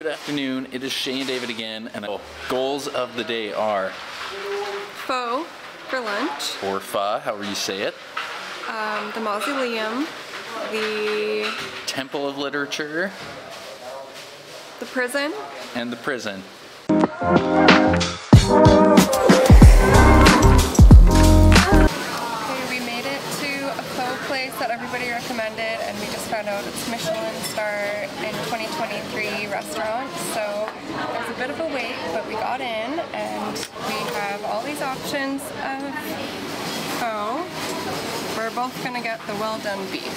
Good afternoon, it is Shae and David again, and goals of the day are Pho for lunch, or pho, however you say it, um, the mausoleum, the Temple of Literature, the prison, and the prison. Found out it's Michelin star in 2023 restaurant. So was a bit of a wait, but we got in, and we have all these options of pho. We're both gonna get the well done beef.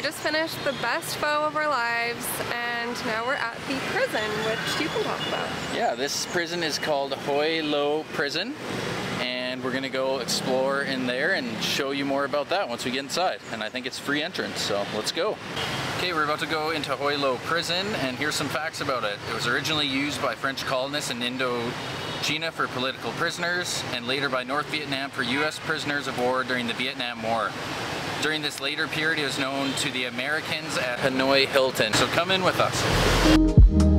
We just finished the best bow of our lives, and now we're at the prison, which you can talk about. Yeah, this prison is called Hoa Lo Prison, and we're gonna go explore in there and show you more about that once we get inside. And I think it's free entrance, so let's go. Okay, we're about to go into Hoa Lo Prison, and here's some facts about it. It was originally used by French colonists in Indochina for political prisoners, and later by North Vietnam for US prisoners of war during the Vietnam War. During this later period, it was known to the Americans at Hanoi Hilton. So come in with us.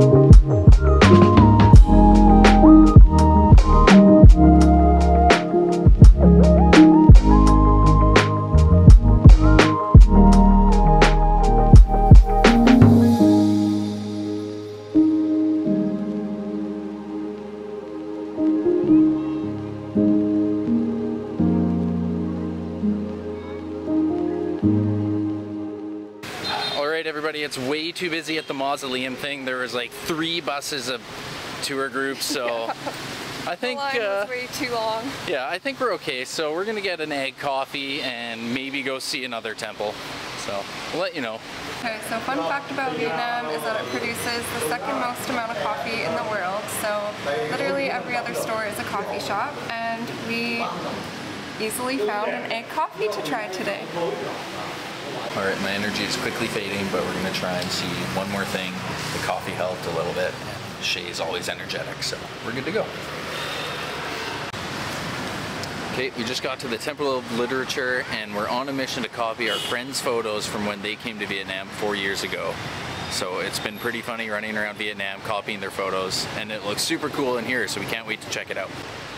All right, everybody, it's way too busy at the mausoleum thing. There was like three buses of tour groups, so I The think, uh, way too long. yeah, I think we're okay. So we're gonna get an egg coffee and maybe go see another temple. So we'll let you know. Okay, so fun fact about Vietnam is that it produces the second most amount of coffee in the world. So literally every other store is a coffee shop, and we easily found an egg coffee to try today. All right, my energy is quickly fading, but we're gonna try and see one more thing. The coffee helped a little bit. and Shae is always energetic, so we're good to go. Okay, we just got to the Temple of Literature and we're on a mission to copy our friends' photos from when they came to Vietnam four years ago. So it's been pretty funny running around Vietnam copying their photos and it looks super cool in here, so we can't wait to check it out.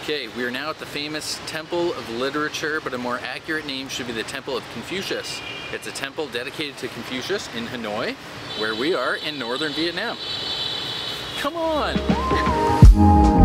Okay, we are now at the famous Temple of Literature, but a more accurate name should be the Temple of Confucius. It's a temple dedicated to Confucius in Hanoi, where we are in northern Vietnam. Come on!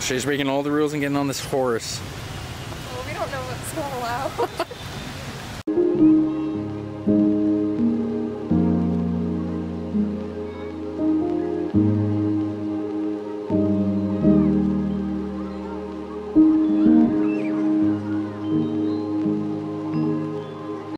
Shae's breaking all the rules and getting on this horse. Well, we don't know what's not allowed.